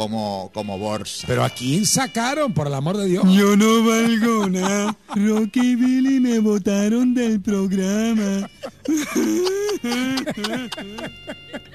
como, como. Pero a quién sacaron, por el amor de Dios. Yo no valgo nada. Rocky y Billy me botaron del programa.